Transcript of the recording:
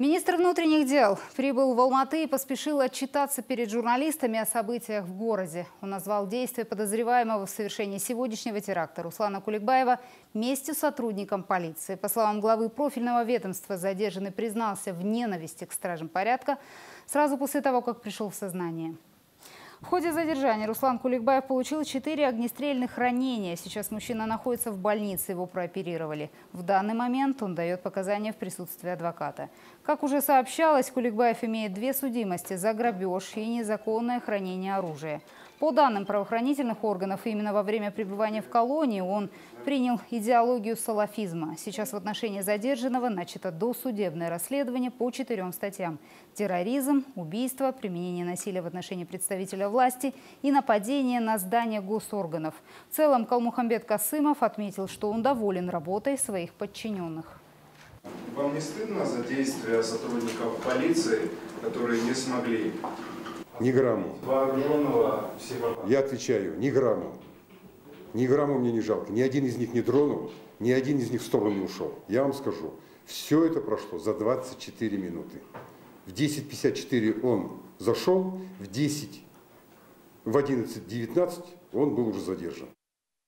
Министр внутренних дел прибыл в Алматы и поспешил отчитаться перед журналистами о событиях в городе. Он назвал действия подозреваемого в совершении сегодняшнего теракта Руслана Куликбаева местью сотрудникам полиции. По словам главы профильного ведомства, задержанный признался в ненависти к стражам порядка сразу после того, как пришел в сознание. В ходе задержания Руслан Куликбаев получил 4 огнестрельных ранения. Сейчас мужчина находится в больнице, его прооперировали. В данный момент он дает показания в присутствии адвоката. Как уже сообщалось, Куликбаев имеет две судимости за грабеж и незаконное хранение оружия. По данным правоохранительных органов, именно во время пребывания в колонии он принял идеологию салафизма. Сейчас в отношении задержанного начато досудебное расследование по четырем статьям. Терроризм, убийство, применение насилия в отношении представителя власти и нападение на здание госорганов. В целом Калмухамбет Касымов отметил, что он доволен работой своих подчиненных. Вам не стыдно за действия сотрудников полиции, которые не смогли ни грамму. вооруженного Я отвечаю, ни грамму. Ни грамму мне не жалко. Ни один из них не тронул, ни один из них в сторону не ушел. Я вам скажу, все это прошло за 24 минуты. В 10.54 он зашел, в 10, в 11.19 он был уже задержан.